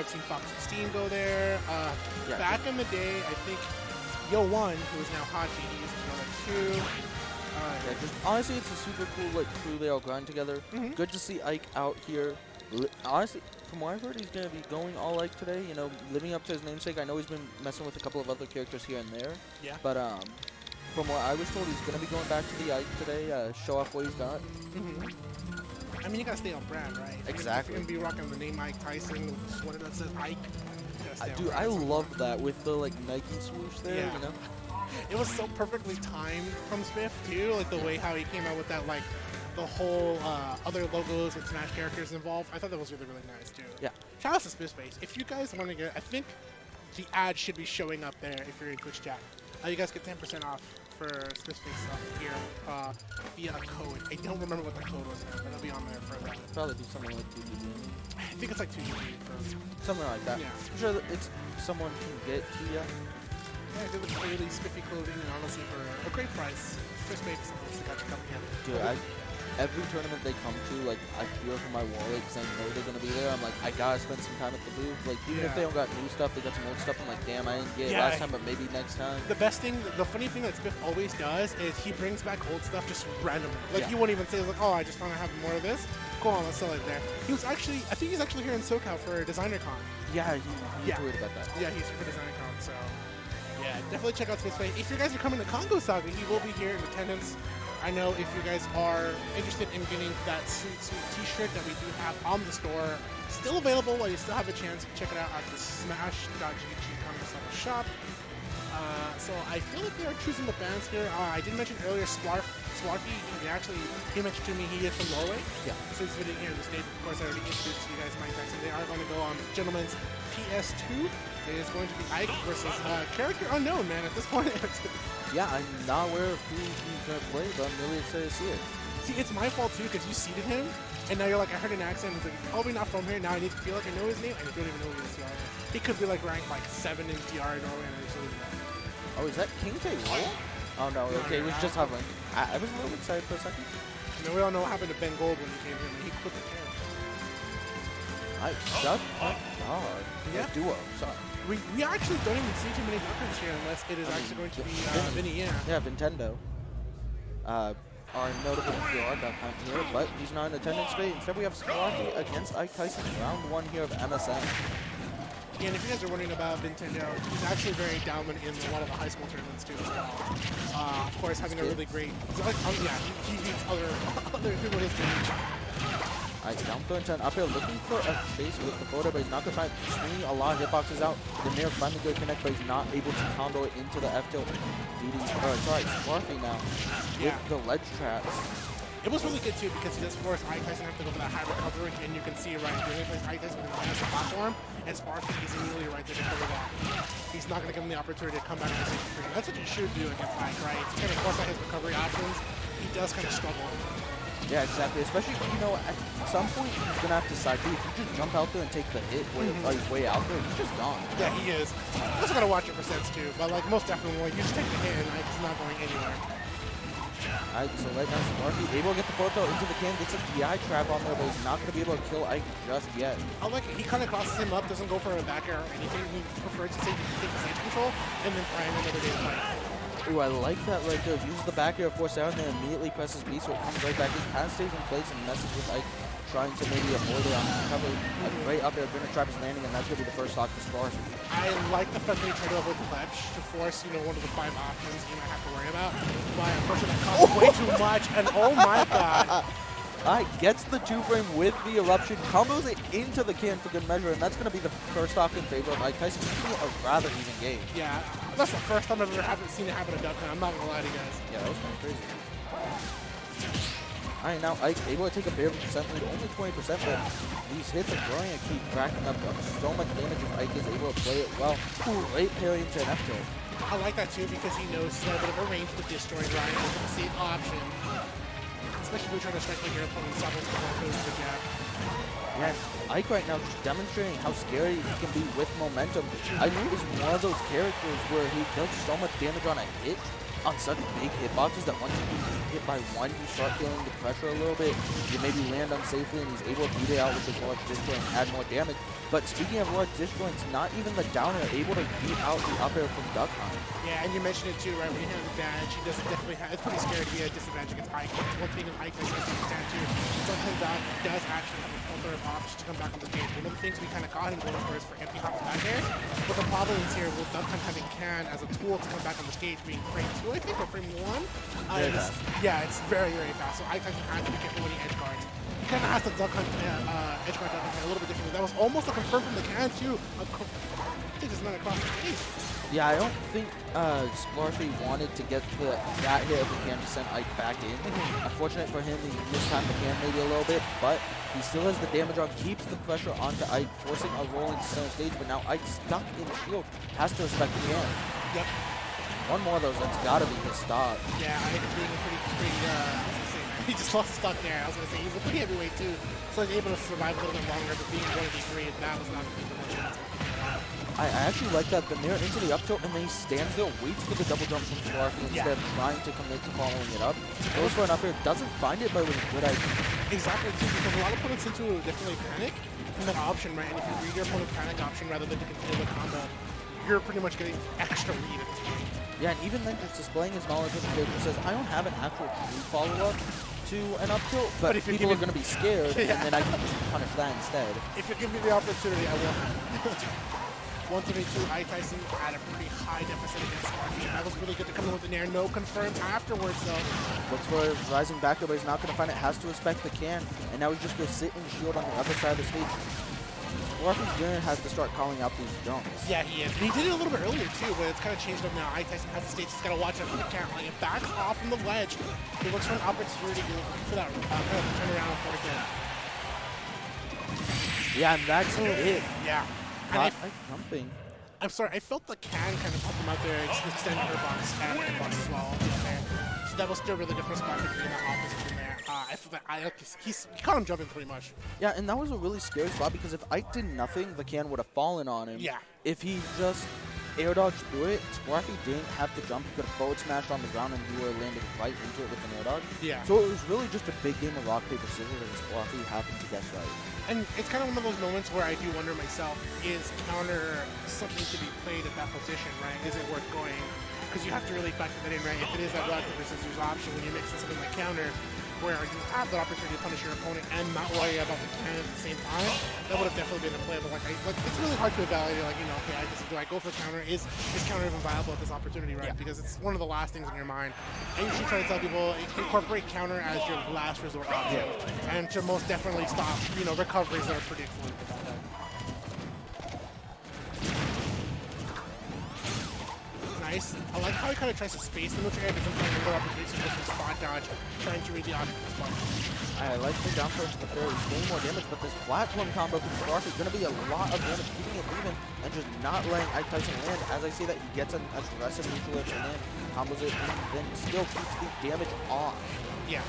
have seen Fox 16 go there. Uh, Yeah. Back in the day, I think Yo One, who is now Hachi, he used to go there too. Uh, Yeah, just honestly, it's a super cool like crew they all grind together. Mhm. Good to see Ike out here. Li- honestly, from what I've heard, he's gonna be going all Ike today. You know, living up to his namesake. I know he's been messing with a couple of other characters here and there, yeah. but um, from what I was told, he's gonna be going back to the Ike today. Uh, show off what he's got. hmm I mean, you gotta stay on brand, right? Exactly. If you're gonna be rocking the name Mike Tyson, with sweater that says Ike. I, dude, I love that with the like Nike swoosh there. Yeah. You know, It was so perfectly timed from Smith too, like the way how he came out with that, like the whole uh, other logos with Smash characters involved. I thought that was really really nice too. Yeah. Shout out to Spiff Space. If you guys want to get, I think the ad should be showing up there if you're in Twitch chat. Uh, you guys get 10% off for Spiff stuff here uh, via a code. I don't remember what the code was, but it'll be on there for that. probably do something like 2DD. I think it's like 2 GB for. something like that. Yeah. I'm sure that it's someone can get to you. Yeah, they look really spiffy clothing, and honestly, for a great price, Spiff Space honestly got you covered here. Dude, I, every tournament they come to, like, I feel for my wallet because I know they're gonna be there. I'm like, I gotta spend some time at the booth. Like, even if they don't got new stuff, they got some old stuff. I'm like, damn, I didn't get it last time, but maybe next time. The best thing, the funny thing that Spiff always does is he brings back old stuff just randomly. Like Yeah. he won't even say like, "Oh, I just want to have more of this." Go on, let's sell it there. He was actually, I think he's actually here in SoCal for DesignerCon. Yeah, he, he Yeah. tweeted about that. Yeah, he's here for DesignerCon, so yeah, definitely check out Spiff Space. If you guys are coming to Kongo Saga, he will be here in attendance. I know if you guys are interested in getting that sweet, sweet T-shirt that we do have on the store, still available while you still have a chance. Check it out at the Smash.gg shop. Uh, so I feel like they are choosing the bands here. Uh, I did mention earlier Swarf, He actually he mentioned to me he is from Norway. Yeah. So he's visiting here in the States. Of course, I already introduced to you guys Mike Tyson. They are going to go on Gentleman's PS2. It is going to be Ike versus uh, character unknown, man. At this point, Yeah, I'm not aware of who he's gonna play, but I'm really excited to see it. see, it's my fault too because you seeded him, and now you're like, I heard an accent. It's like probably not from here. Now I need to feel like I know his name, and you don't even know who he is. He could be like ranked like seven in TR in Norway, and I just know. Oh, is that King K Rool? Oh no, okay, it was just hovering. I, I was a little excited for a second. You know, we all know what happened to Ben Gold when he came here, and he quit the character. I shut my god. Yeah. A duo, sorry. We, we actually don't even see too many veterans here unless it is I mean, actually going to be yeah. uh, Vinny, yeah. Yeah, Nintendo. Uh, are notable PR.com here, but he's not in attendance today. Instead, we have Splarfie against Ike Tyson, round one here of MSM. And if you guys are wondering about Nintendo, he's actually very dominant in a lot of the high school tournaments too as well. Uh, of course, having a really great, like, um, yeah, he, he beats other other people his age. Alright, down throw into an up air, looking for a chase with the photo, but he's not gonna find swinging a lot of hitboxes out. The mirror finally good connect, but he's not able to combo it into the F tilt. Beating, or sorry, Splarfie now Yeah. with the ledge traps. It was really good too because he does force Ike Tyson have to go for that high recovery, and you can see right here, he plays Ike Tyson with the platform, and Splarfie is immediately right there to cover that. He's not going to give him the opportunity to come back and take free. That's what you should do against Ike, right? To kind of force out his recovery options. He does kind of struggle. Yeah, exactly. Especially, you know, at some point he's gonna have to side B. If you just jump out there and take the hit way, Mhm. like, way out there, he's just gone. Yeah, he is. You also going to watch your percents too, but like most definitely, like, you just take the hit and Ike's not going anywhere. Alright, so right now Splarfie able to get the photo into the can, gets a DI trap on there, but he's not gonna be able to kill Ike just yet. I like it. He kind of crosses him up, doesn't go for a back air or anything. He prefers to take, take the stage control and then find another day fight. Ooh, I like that right there. Uses the back air, force out, and then immediately presses B, so it comes right back. He kind of stays in place and messes with Ike, trying to maybe avoid it on recovery. A great up there, gonna trap is landing, and that's gonna be the first stock for Splarfie. I like the fact that he tried to avoid the ledge to force, you know, one of the five options he might have to worry about. But unfortunately, that costs way too much, and oh my god. Alright, gets the two frame with the eruption, combos it into the can for good measure, and that's going to be the first stock in favor of Ike Tyson, a rather even game. Yeah, that's the first time I've ever haven't seen it happen to Duckman. I'm not gonna lie to you guys. Yeah, that was kind of crazy. Alright, now Ike able to take a bare percent lead, only 20%, but these hits are growing and keep racking up so much damage if Ike is able to play it well. Great parry into an F tilt. I like that too because he knows he's got a bit of a range with Destroy Ryan. It's a safe option. Especially if you're trying to strike like your opponent's double goes to the jab. Yeah, Ike right now just demonstrating how scary he can be with momentum. Ike is one of those characters where he does so much damage on a hit, on such big hitboxes that once you get hit by one, you start feeling the pressure a little bit. You maybe land unsafely, and he's able to beat it out with his large disjoint and add more damage. But speaking of large disjoints, not even the downer able to beat out the up air from Duck Hunt. Yeah, and you mentioned it too, right? When he has advantage, he doesn't definitely have, it's pretty scary to be at a disadvantage against Ike. One thing of Ike is going to. Sometimes Doc does actually have a plethora of options to come back on the stage. One of the things we kind of caught him going for is for empty hops back air. But the problem is here with Duck Hunt having Can as a tool to come back on the stage being frame two, I think, or frame one. Uh, it's- yeah, it's very, very fast. So Ike actually has to be careful when he edge guards. He kind of has to duck hunt, uh, uh, edge guard duck hunt a little bit differently. That was almost a confirm from the can too. I think just not across the face. Yeah, I don't think uh, Splarfie wanted to get the, that hit of the can to send Ike back in. Unfortunate for him, he mistimed the can maybe a little bit, but he still has the damage on, keeps the pressure onto Ike, forcing a roll into center stage, but now Ike stuck in the shield, has to respect the can. Yep. One more of those, that's gotta be his stop. Yeah, I think being a pretty, pretty, uh, I was gonna say, he just lost stock there. I was gonna say, he's a pretty heavyweight too, so he's able to survive a little bit longer, but being 1v3, that was not going to be the one. I, actually like that the mirror into the up tilt and then he stands there, waits for the double jump from Yeah. instead of trying to commit to following it up. Goes for an up air, doesn't find it, but it was a good idea. Exactly, too, because a lot of opponents tend to definitely panic in that option, right? And if you read your opponent's panic option rather than to continue the combo, you're pretty much getting extra lead at this point. Yeah, and even then just displaying his knowledge of the says, I don't have an actual true follow-up to an up tilt, but, But if people are going to be scared, Yeah. and then I can just punish that instead. If you give me the opportunity, I will. 172, Ike Tyson had a pretty high deficit against Splarfie. That was really good to come in with an air. No confirmed afterwards, though. Looks for rising back, but he's not going to find it. Has to respect the can, and now he's just going to sit and shield on the other side of the stage. Splarfie's Jr. has to start calling out these jumps. Yeah, he is. And he did it a little bit earlier, too, but it's kind of changed up now. Ike Tyson has the stage. He's got to watch out for the count. Like, it backs off from the ledge. He looks for an opportunity for that uh, kind of turnaround for him. Yeah, and that's it. Yeah. Caught Ike jumping. I'm sorry, I felt the can kind of pop him out there, extend her box and her box as well. So that was still really good for Splarfie being that offense from there. Uh, I feel that I, he's, he caught him jumping pretty much. Yeah, and that was a really scary spot because if Ike did nothing, the can would have fallen on him. Yeah. If he just air dodged through it, Splarfie didn't have to jump. He could have forward smashed on the ground and you were landing right into it with an air dodge. Yeah. So it was really just a big game of rock, paper, scissors, and Splarfie happened to guess right. And it's kind of one of those moments where I do wonder myself, is counter something to be played at that position, right? Is it worth going? Because you have to really factor that in, right? If it is that rock, paper, scissors option, when you mix in something like counter, where you have the opportunity to punish your opponent and not worry about the can at the same time, that would have definitely been a play. But like, I, like it's really hard to evaluate. Like, you know, okay, I just, do I go for counter? Is is counter even viable at this opportunity, right? Yeah. Because it's one of the last things in your mind. I usually try to tell people incorporate counter as your last resort option, and to most definitely stop, you know, recoveries that are predictable. Nice. I like how he kind of tries to space the neutral air, but sometimes another opportunity to just spot dodge, trying to read the option for spot. I like the down throw to the fair. He's getting more damage, but this platform combo from Splarfie is going to be a lot of damage, keeping it even and just not letting Ike Tyson land. As I see that, he gets an aggressive neutral edge and then combos it, and then still keeps the damage on. Yeah.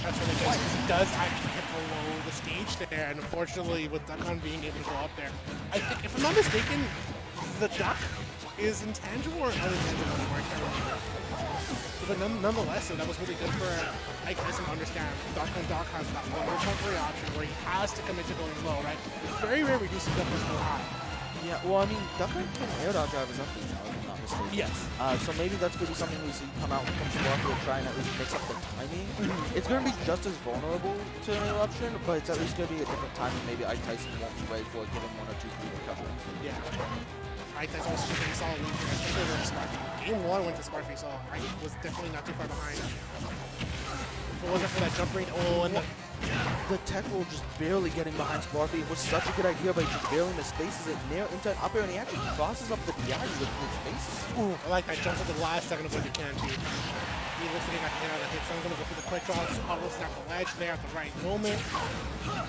That's what really good. He does actually hit below the stage there, and unfortunately, with Duckon being able to go up there, I think, if I'm not mistaken, the duck is intangible or unintangible anymore. I can't remember. But none, nonetheless, so that was really good for Ike Tyson to understand. Doc and Doc has that one recovery option where he has to commit to going low, right? It's very rare we do see Duckers go high. Yeah, well, I mean, Ducker can air dodge out of his up B now, if I'm not mistaken. Yes. Uh, so maybe that's going to be something we see come out Splarfie to try and at least mix up the timing. it's going to be just as vulnerable to an eruption, but it's at least going to be a different timing. Maybe Ike Tyson won't be ready for it, given one or two free recoveries. Yeah. Ike Tyson was just a solid lead here, especially over Splarfie. Game one went to Splarfie, so Ike was definitely not too far behind. If it wasn't for that jump rate, oh, and the, The tech roll just barely getting behind Splarfie. It was such a good idea, but he just barely misspaces it near into an up air, and he actually crosses up the DI with his faces. ooh, I like that jump at the last second of what you can too. He looks like he got hit out of the hit, so I'm gonna go for the quick draw. Pablo snap the ledge there at the right moment.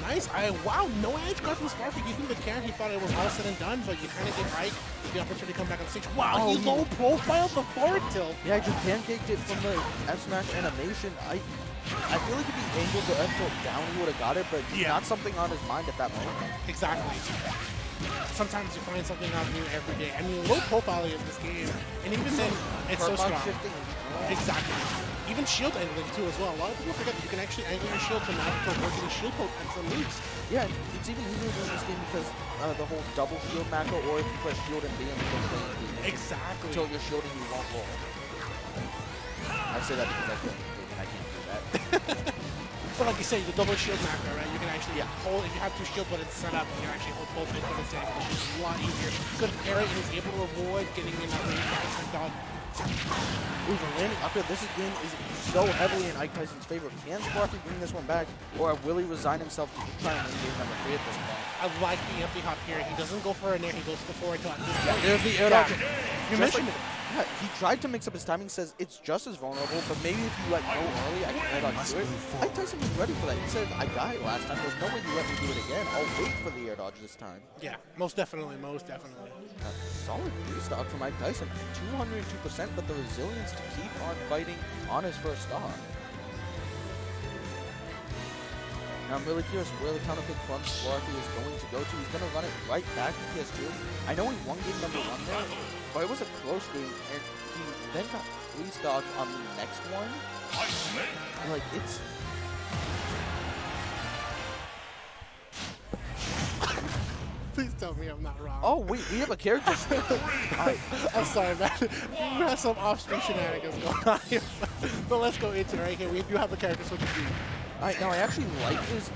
Nice. I wow, no edge guard from Splarfie. You think the can he thought it was all said and done, but you kind of give Ike the opportunity to come back on stage. Wow, Oh, he low profiled the forward tilt. Yeah, I just pancaked it from the F smash animation. I I feel like if he angled the F tilt down, he would have got it, but Yeah. not something on his mind at that moment. Exactly. Sometimes you find something out new every day. I mean, low profile is this game, and even then, it's so strong. Exactly. Even shield angling too as well. A lot of people forget that you can actually angle your shield to match for working shield poke and some moves. Yeah, it's even easier in this game because uh, the whole double shield macro, or if you press shield and B and you play Exactly. Until you're shielding, you won't roll. I say that because I and I can't do that. But like you say, the double shield macro, right? You can actually hold, if you have two shield buttons set up, you can actually hold both in buttons down, which is a lot easier. Good parry and is able to avoid getting in that range Tyson dog. Ooh, the landing up here. This is- game is so heavily in Ike Tyson's favor. Can Splarfie bring this one back, or will he resign himself to try and win game number three at this point? I like the empty hop here. He doesn't go for a nair, he goes to the forward tilt. at this point. There's the air Yeah. dodge. You mentioned like- Yeah, he tried to mix up his timing, says it's just as vulnerable, but maybe if you like go early, I can air on do it. Ike Tyson was ready for that. He said, I got it last time. There's no way you let me do it again. I'll wait for the air dodge this time. Yeah, most definitely, most definitely. Uh, solid restock for Mike Tyson. 202%, but the resilience to keep on fighting on his first stock. Now I'm really curious where the counterpick from Splarfie is going to go to. He's going to run it right back to PS2. I know he won game number one there, but it was a close game, and he then got restocked on the next one. Like, it's... Please tell me I'm not wrong. Oh, wait, we have a character switch. I'm sorry, man. We have some off-screen shenanigans going on here. but let's go into it right here. We do have a character switch. Alright, now I actually like this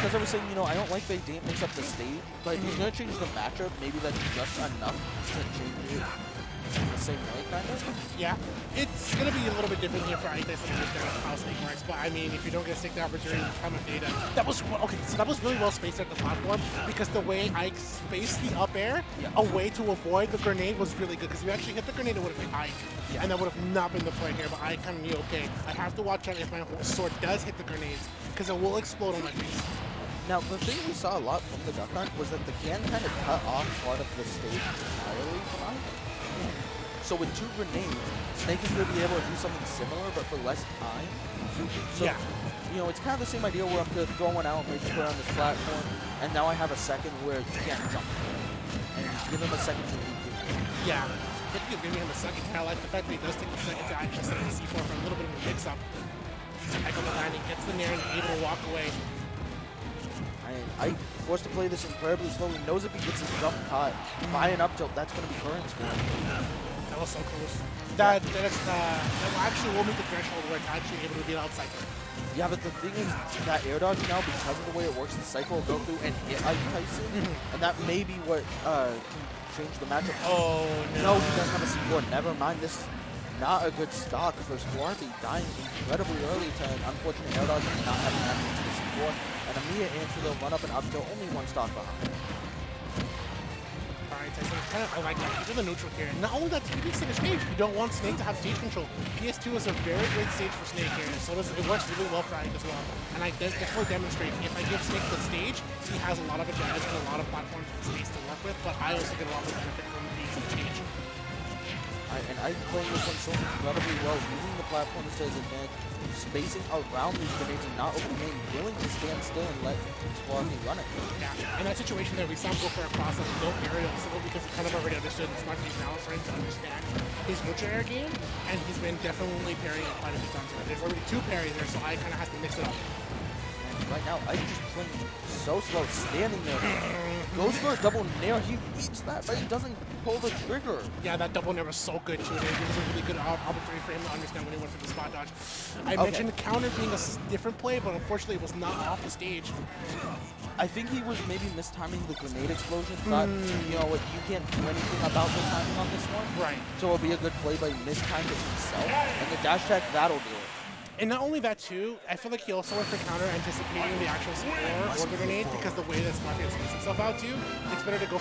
because I was saying, you know, I don't like they didn't mix up the stage, but if he's gonna change the matchup, maybe that's just enough to change it in the same way, kind of. Yeah, it's going to be a little bit different here for Ike Tyson to understand how Snake works, but I mean, if you don't get to take the opportunity to come with data, that was, okay, so that was really well spaced at the platform because the way Ike spaced the up air Yeah. away to avoid the grenade was really good because if we actually hit the grenade, it would have hit Ike, Yeah. and that would have not been the play here, but Ike kind of knew, okay, I have to watch out if my sword does hit the grenades because it will explode on my face. Now, the thing we saw a lot from the Duck Hunt was that the can kind of cut off part of the stage entirely from. So with two grenades, Snake is going to be able to do something similar, but for less time. So, Yeah. you know, it's kind of the same idea where I'm going to throw one out, and maybe put it on this platform, and now I have a second where he can't jump. And give him a second to regroup. Yeah. I think you're giving him a second. I like the fact that he does take a second to actually set the C4 for a little bit of a mix-up. Echo the landing, gets the nair and able to walk away. And I forced to play this incredibly slowly. Knows if he gets his jump caught by an up tilt, that's going to be him. That was so close. That, that, is, uh, that actually will meet the threshold where it's actually able to beat outside. Yeah, but the thing is, that air dodge now, because of the way it works, the cycle will go through and hit Ike Tyson, and that may be what uh, can change the matchup. Oh, No, he doesn't have a C4. Never mind. This is not a good stock for Splarfie, dying incredibly early to an unfortunate air dodge and not having access to the C4. And Amia answer the run up and up till only one stock behind. Alright, Tyson, kind of, oh I like that. He's in the neutral here. Not only that, he center stage. You don't want Snake to have stage control. PS2 is a very great stage for Snake here, so it works really well for Ike as well. And I de- definitely demonstrate if I give Snake the stage, he has a lot of advantage and a lot of platforms and space to work with, but I also get a lot of benefit from the stage. I, and I'm playing this one so incredibly well, using the platforms to his advantage, spacing around these grenades and not opening willing to stand still and let Splarfie run it. Yeah, in that situation there, we saw him go for a cross up, no aerial, because he kind of already understood Smart He's now starting to understand his neutral air game, and he's been definitely parrying it quite a few times. There's already two parries there, so I kind of has to mix it up. Right now, Ike just playing so slow, standing there. Goes for a double nair, he beats that, but he doesn't pull the trigger. Yeah, that double nair was so good too. It was a really good opportunity for him to understand when he went for the spot dodge. I Okay. mentioned counter being a different play, but unfortunately it was not off the stage. I think he was maybe mistiming the grenade explosion. Thought, hmm. you know what, you can't do anything about the timing on this one. Right. So it'll be a good play, but he mistimed it himself. And the dash attack, that'll do it. And not only that too, I feel like he also went for counter anticipating the actual score or the grenade because the way that Smart gets himself out to, it's better to go